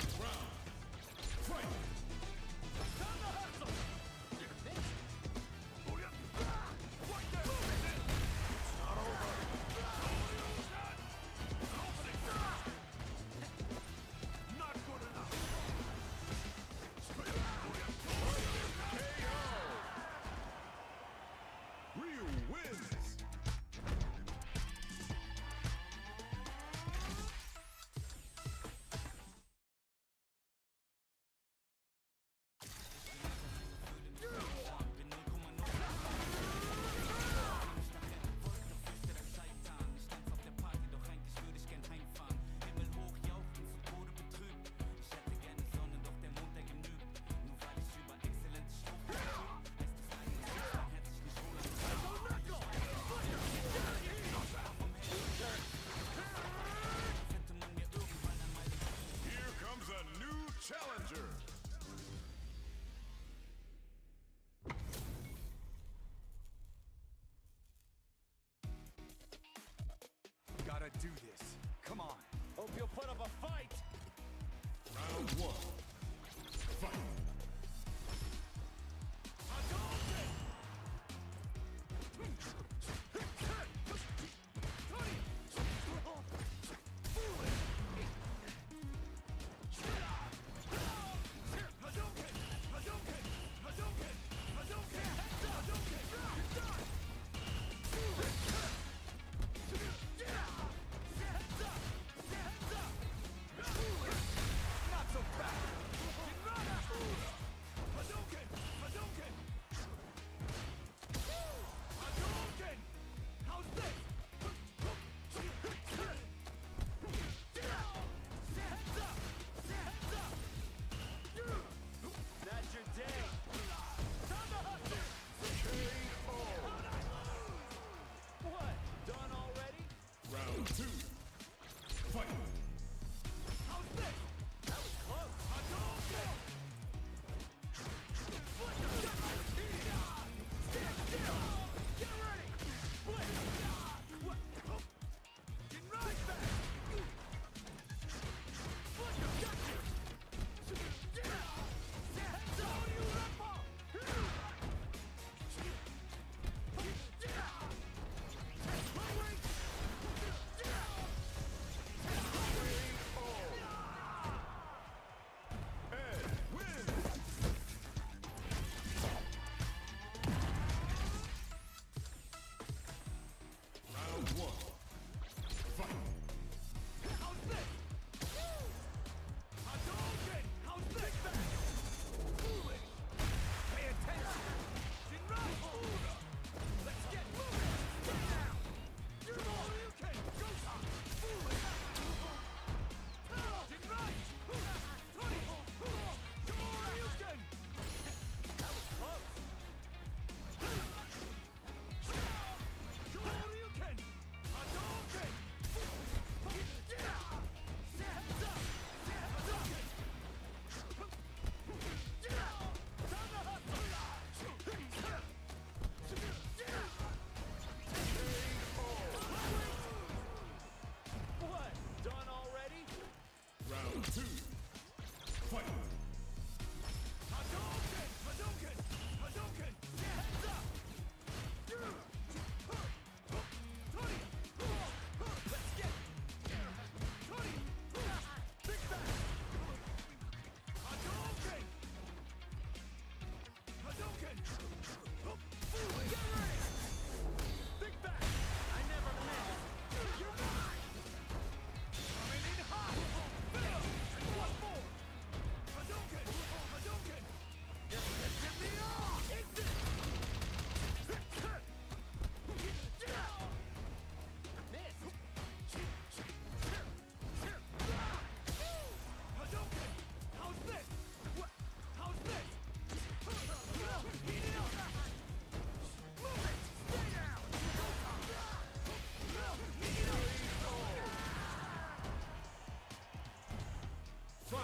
Round. do this. Come on. Hope you'll put up a fight. Round one.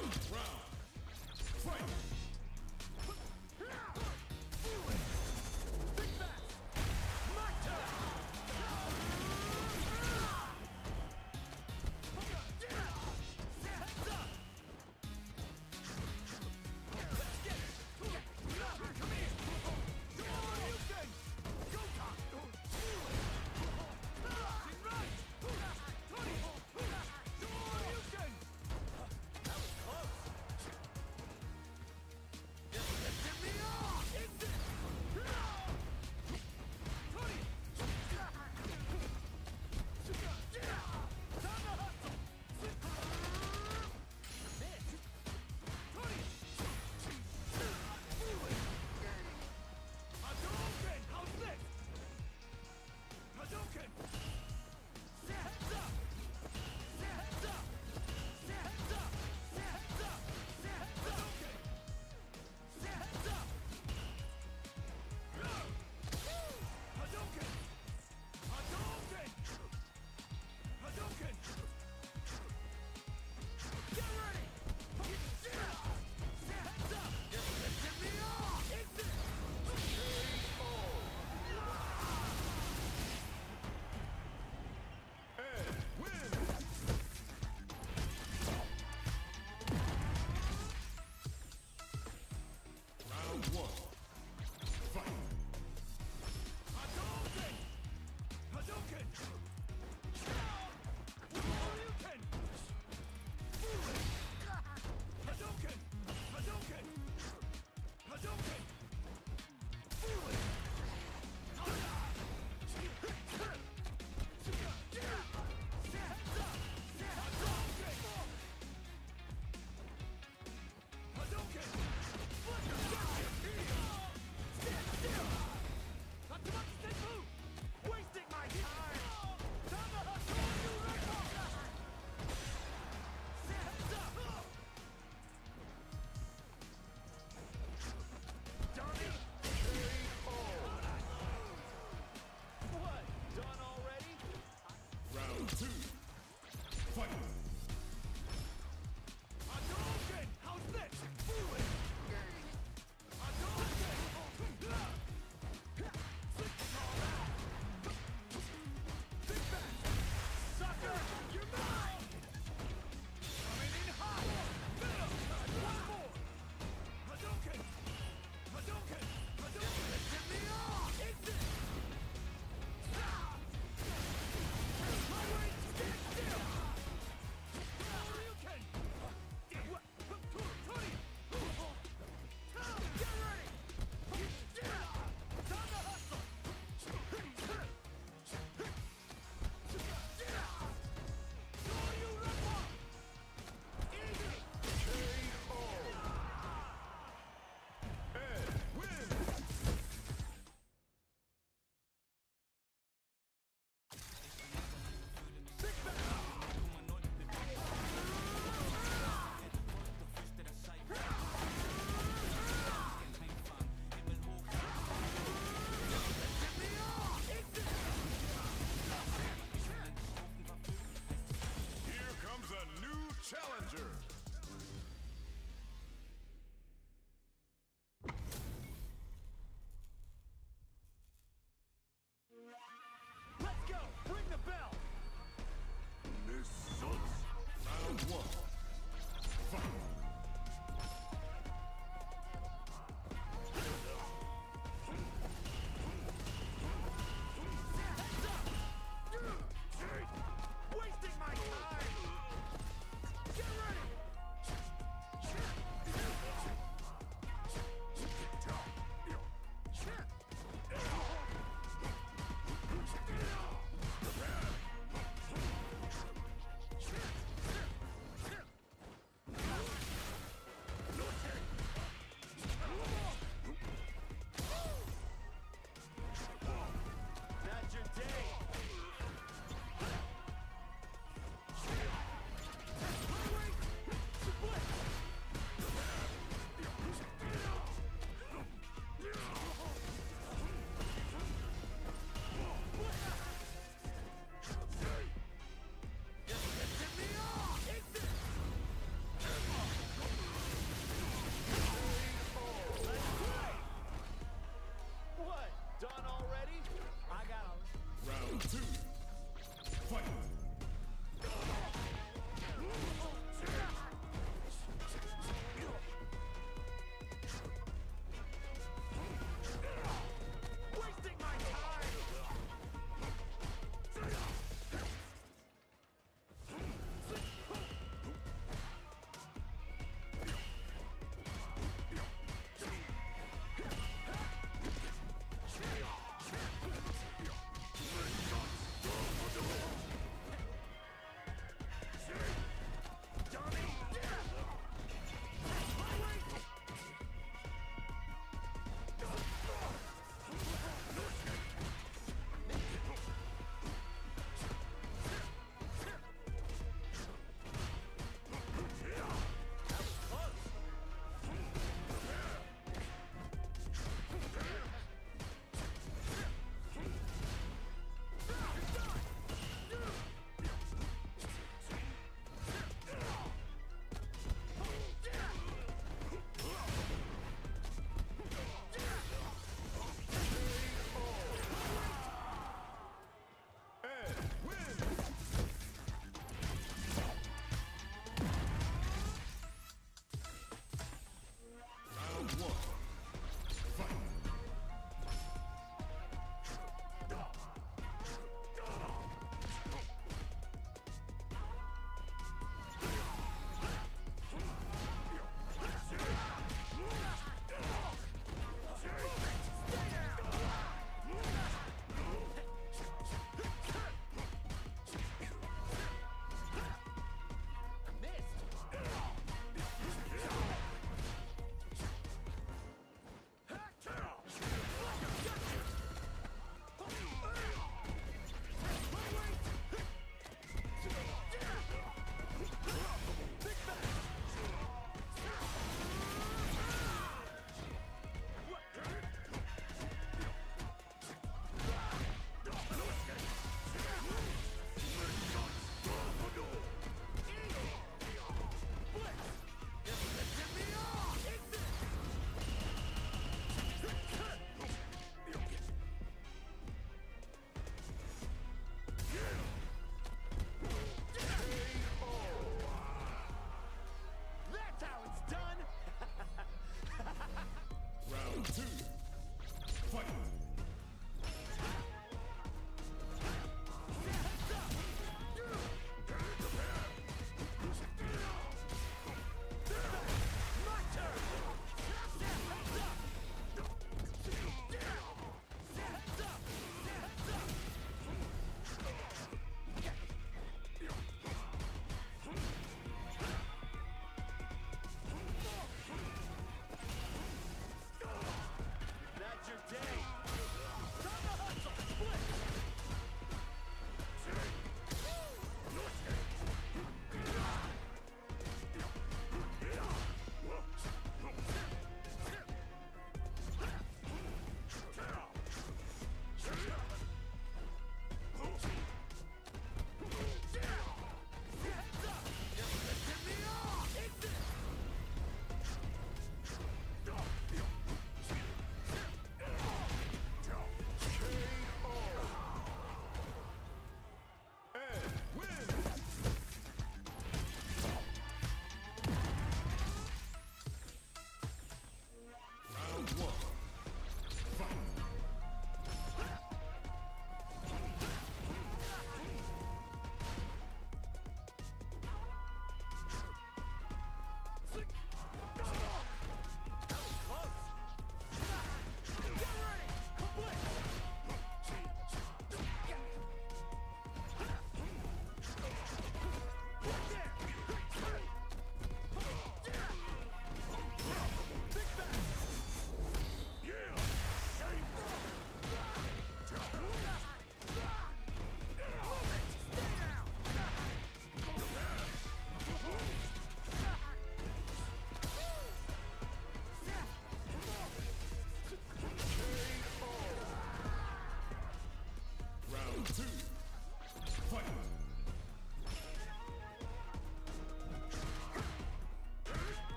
Round.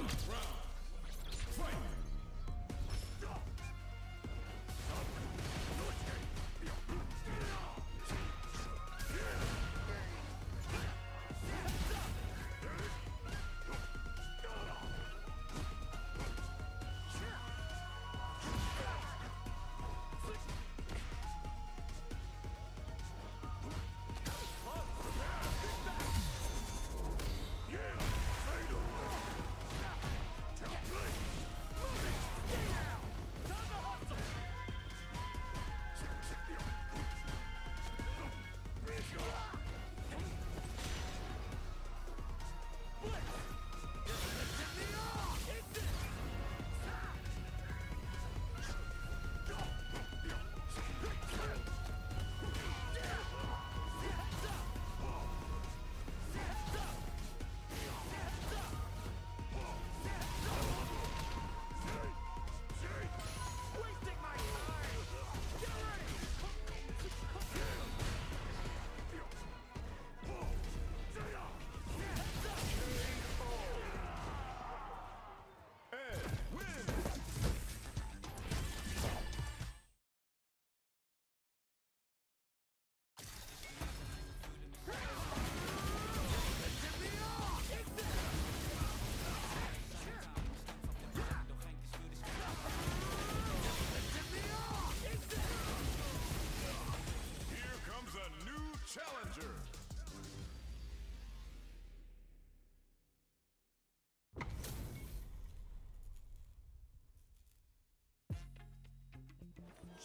Round.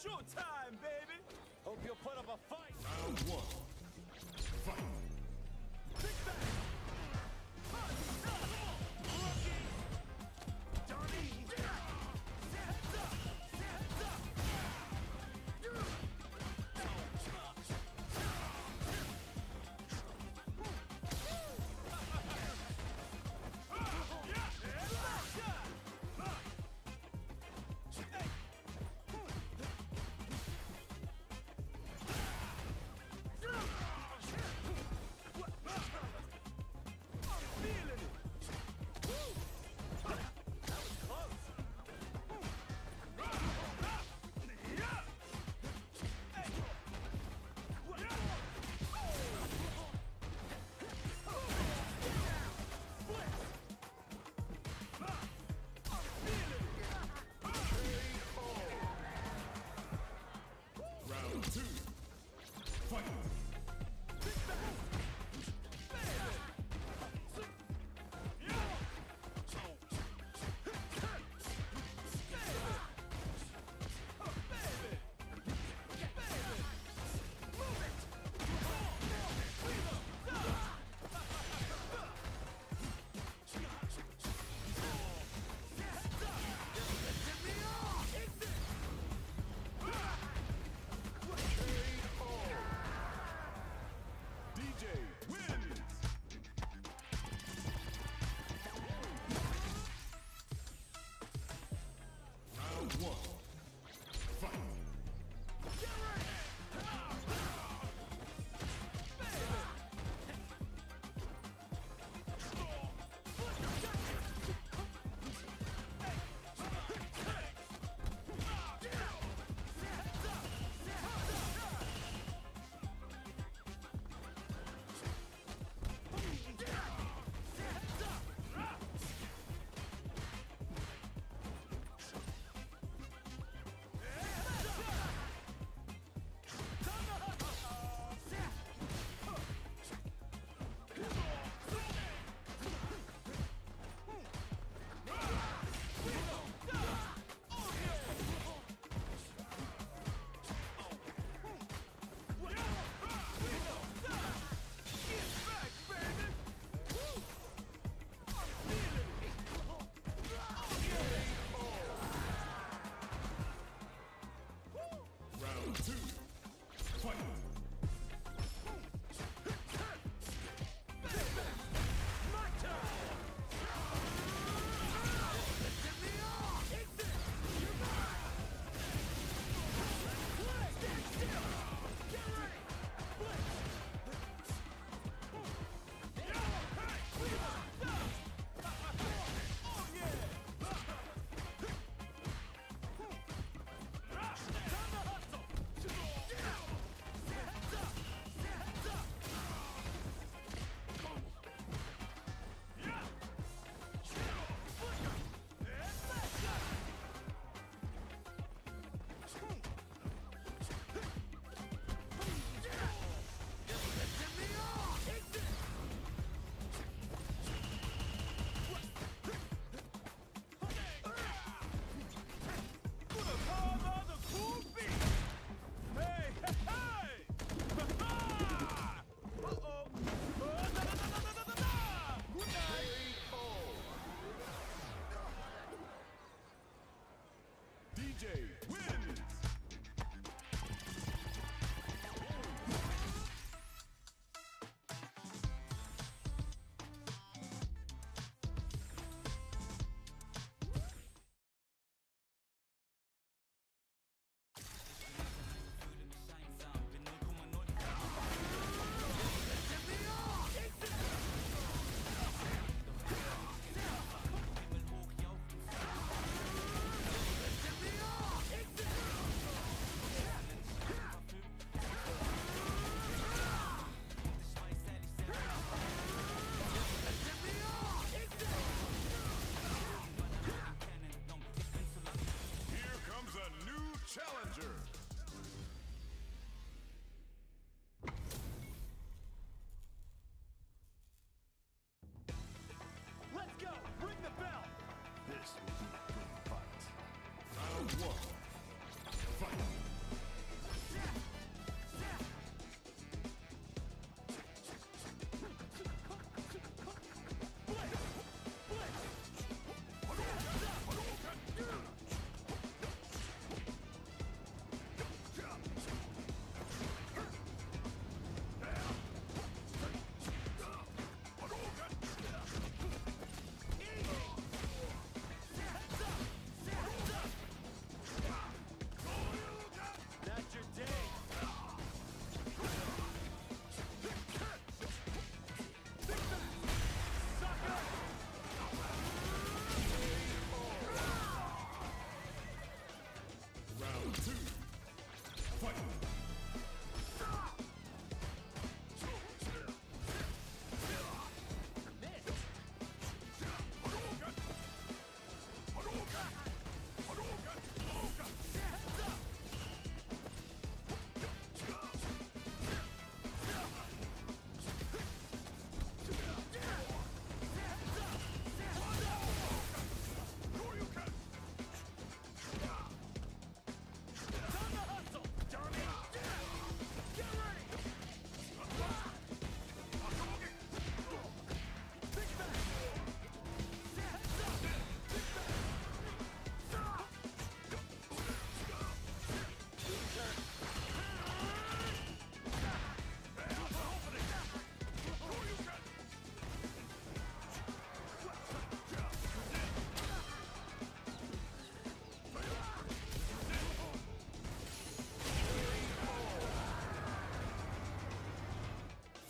Showtime, baby! Hope you'll put up a fight. Round one.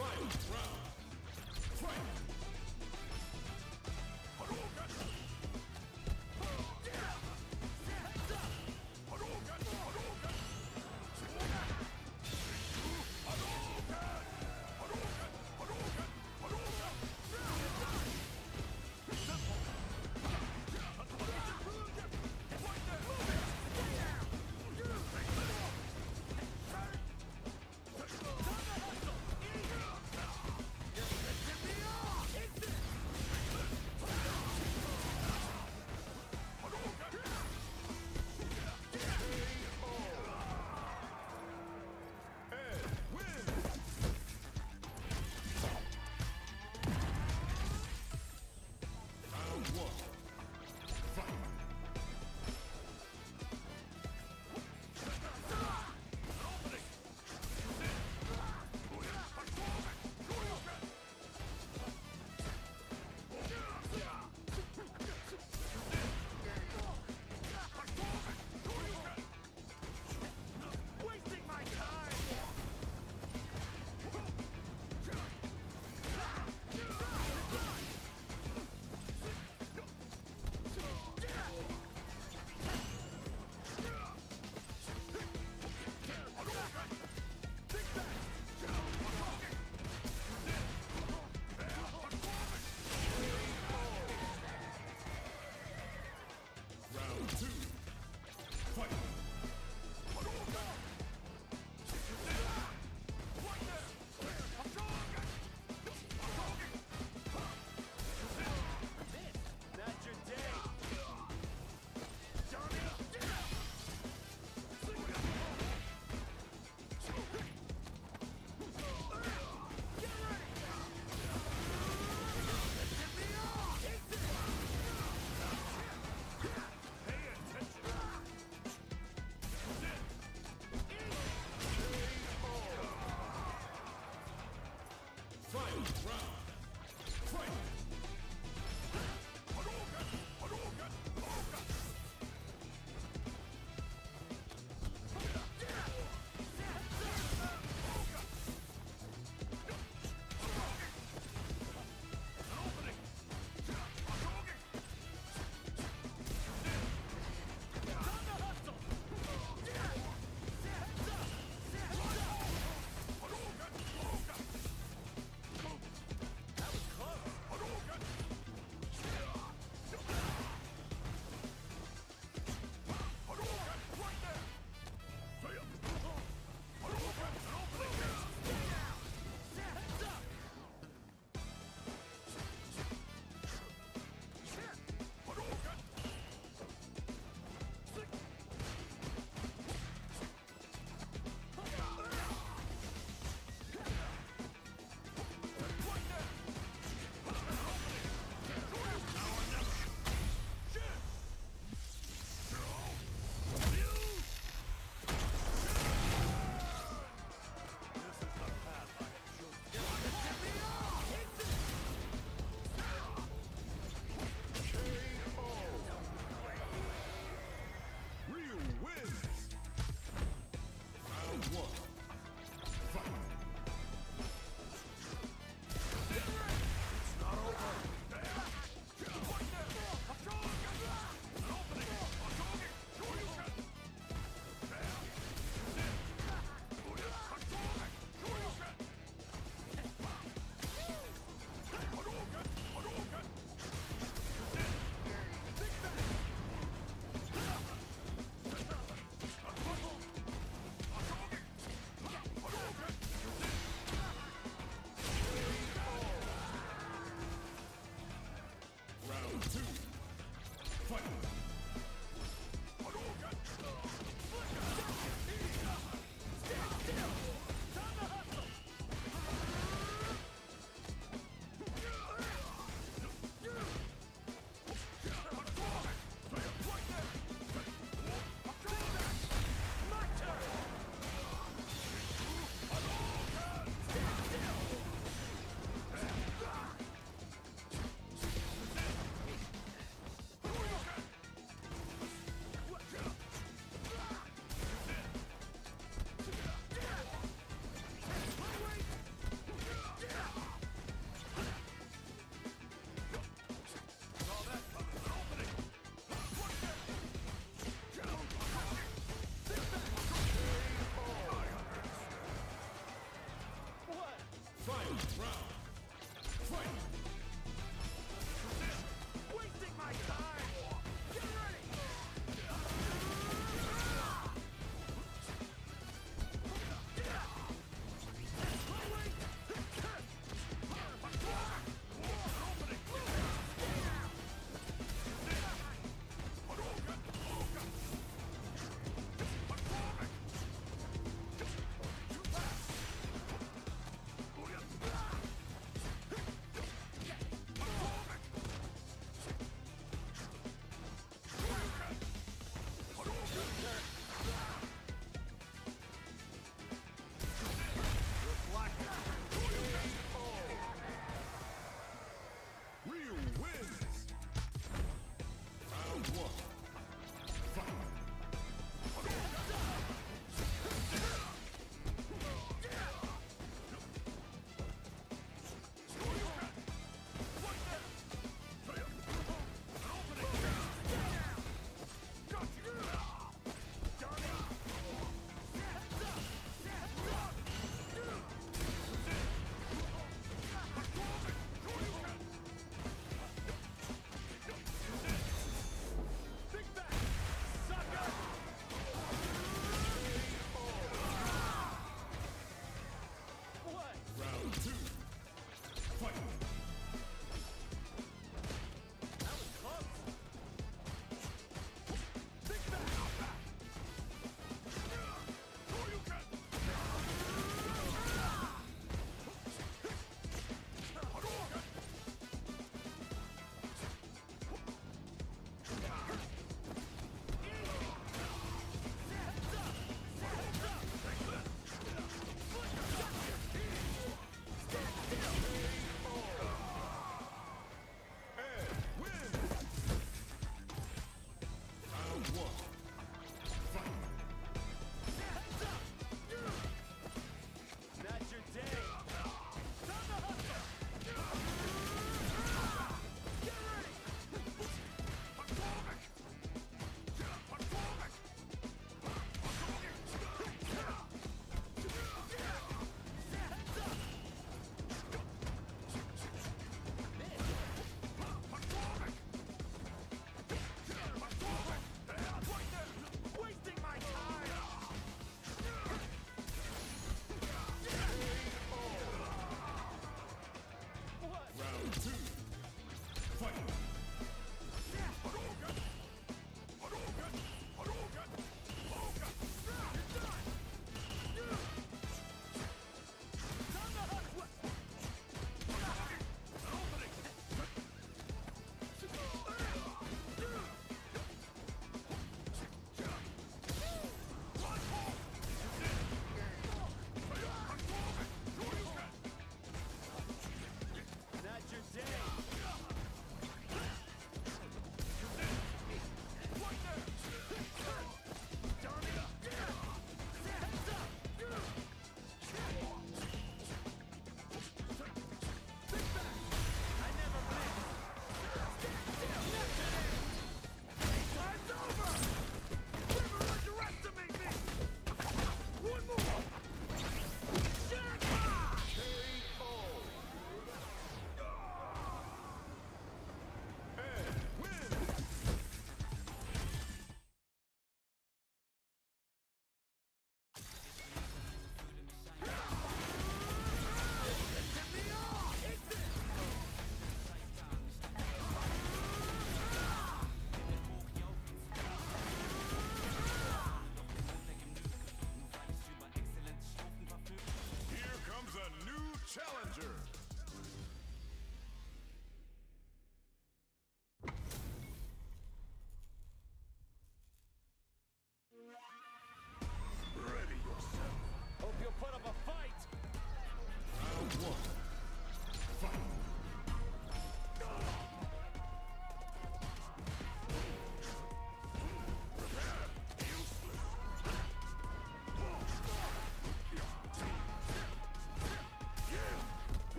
Fight! Round! Round.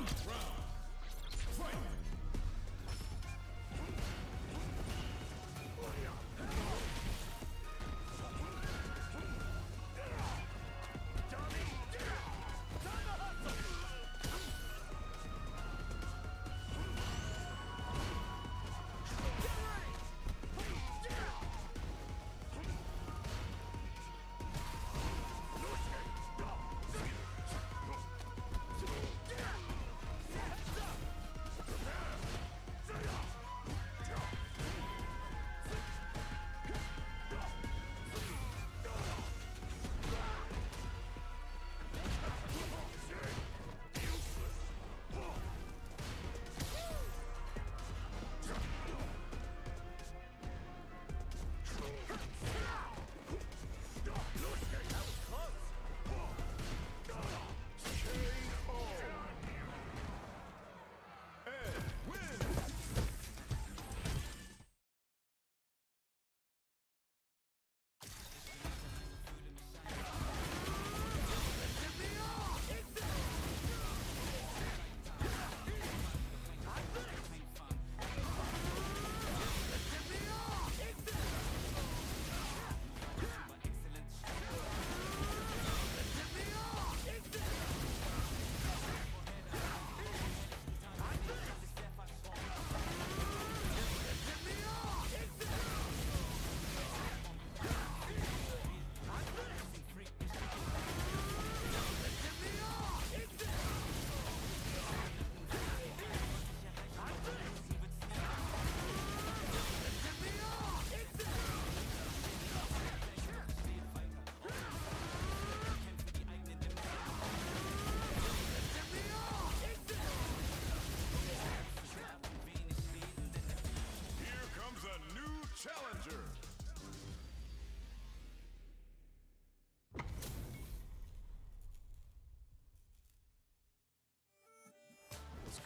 Here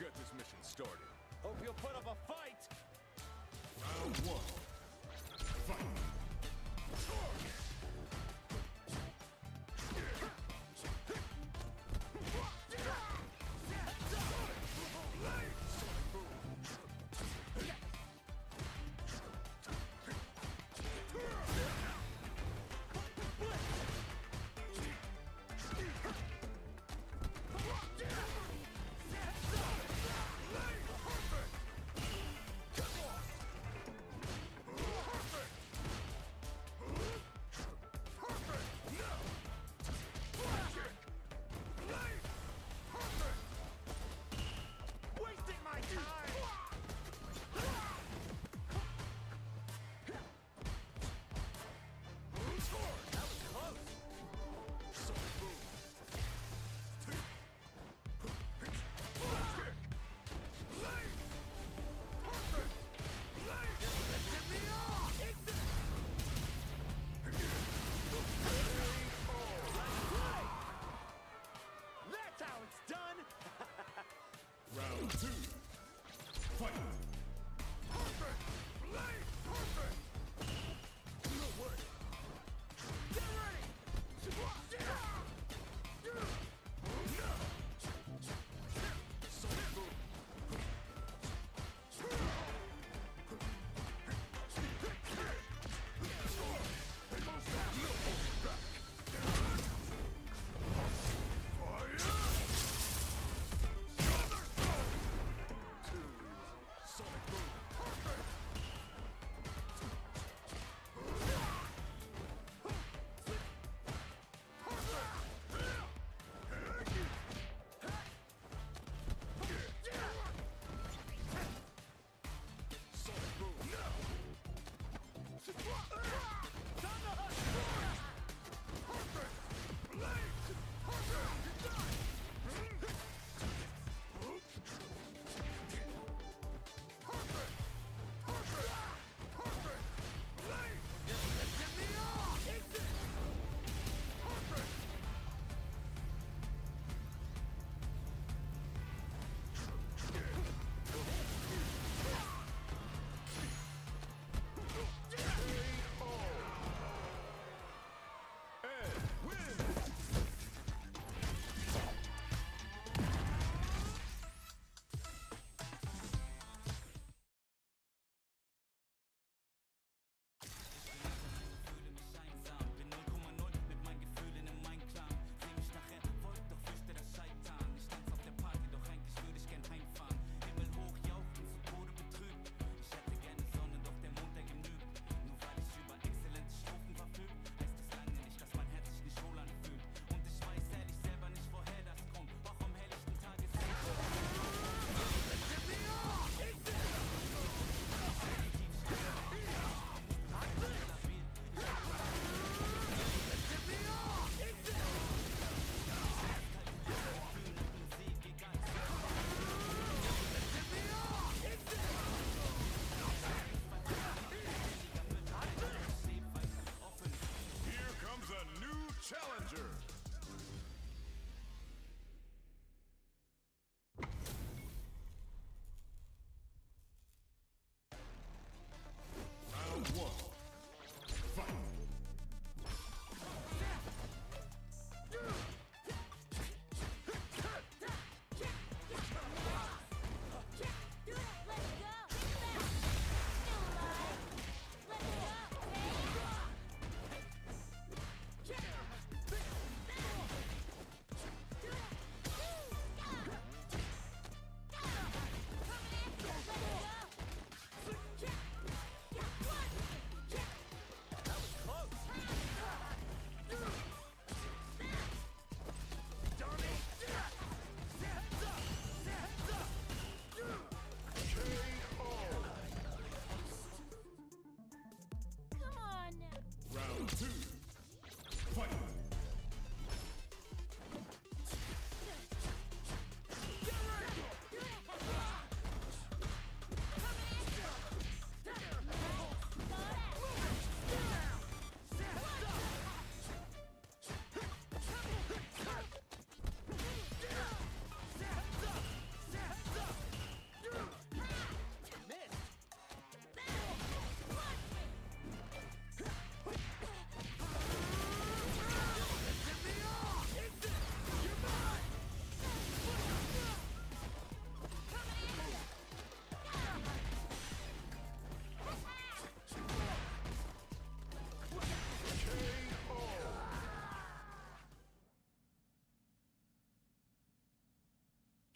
get this mission started. Hope you'll put up a fight! Round one. Fight. Two.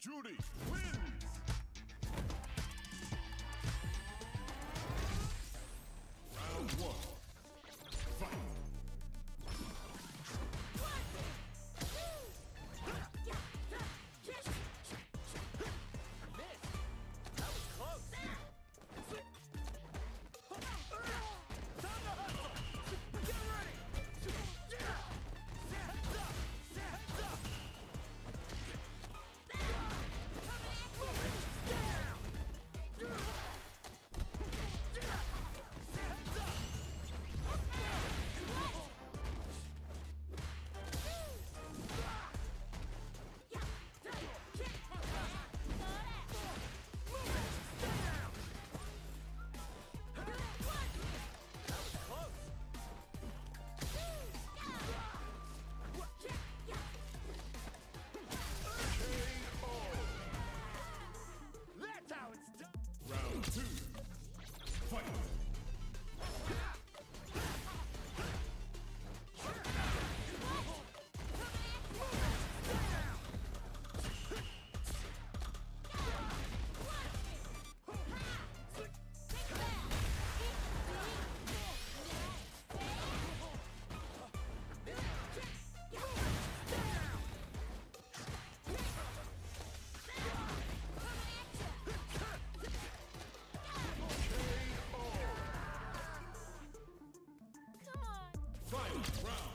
Judy round.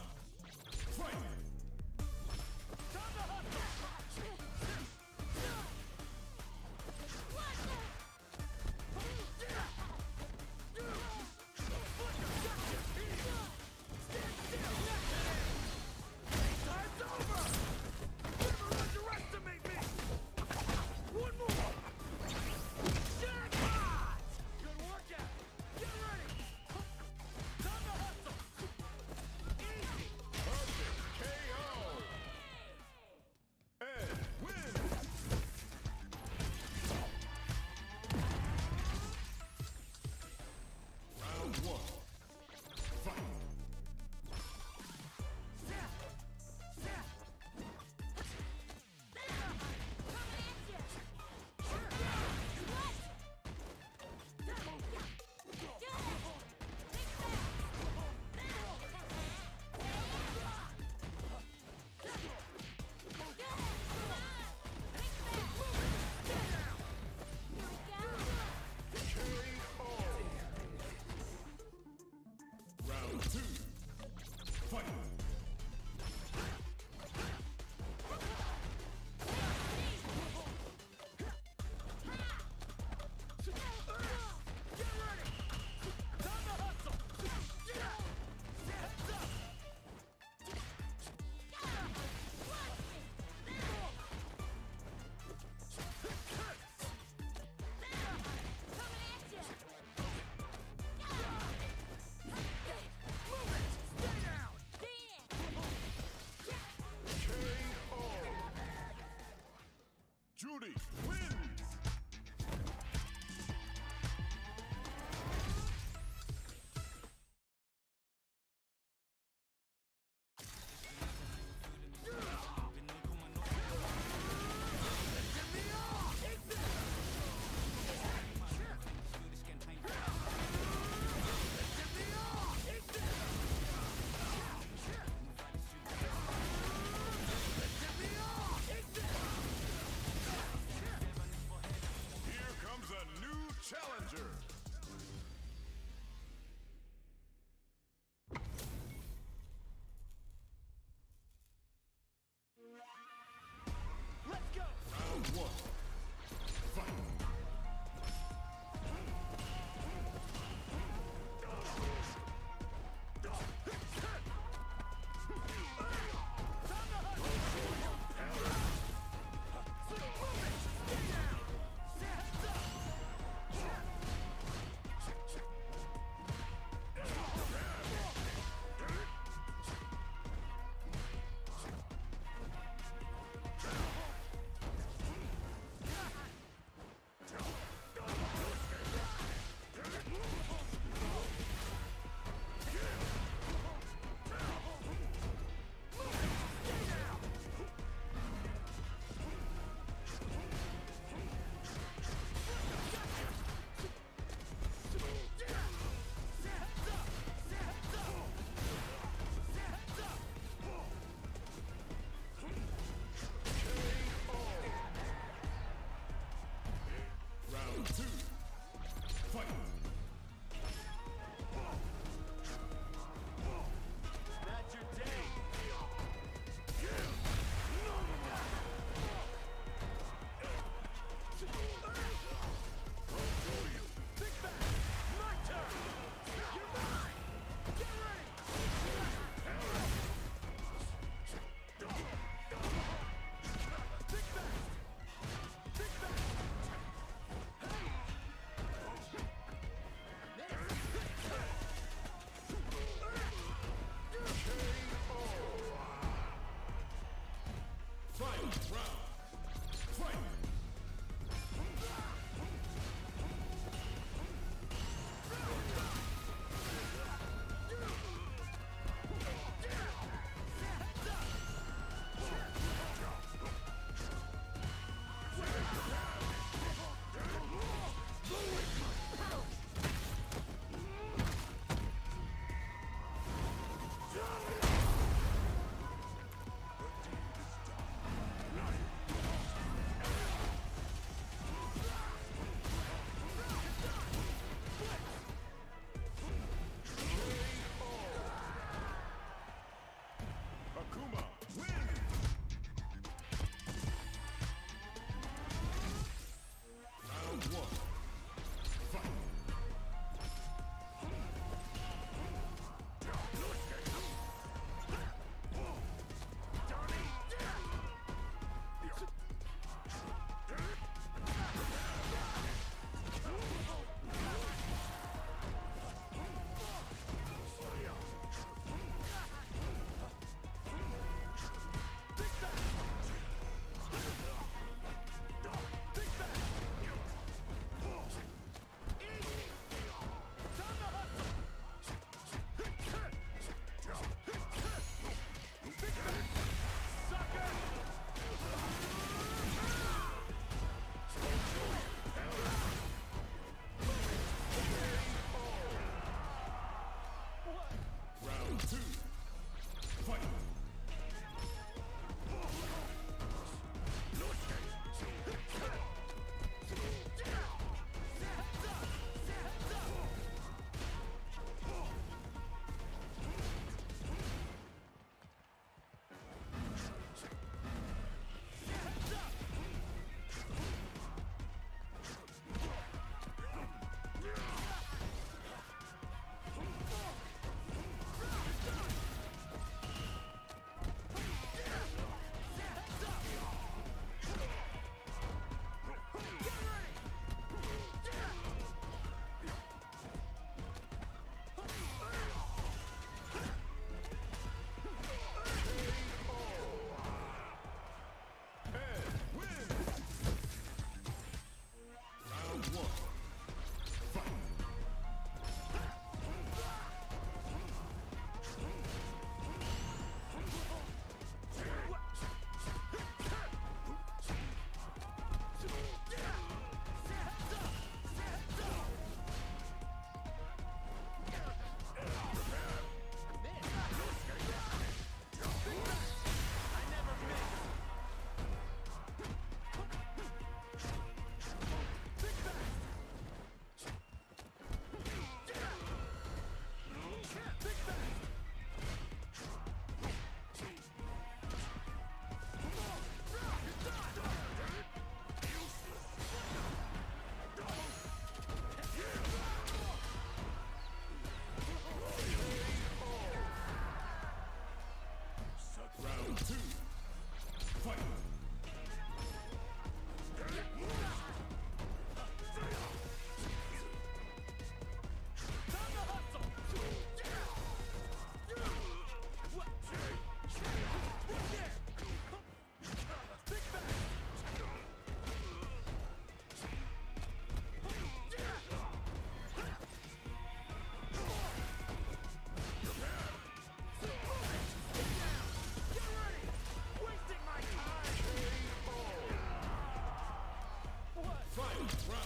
Run.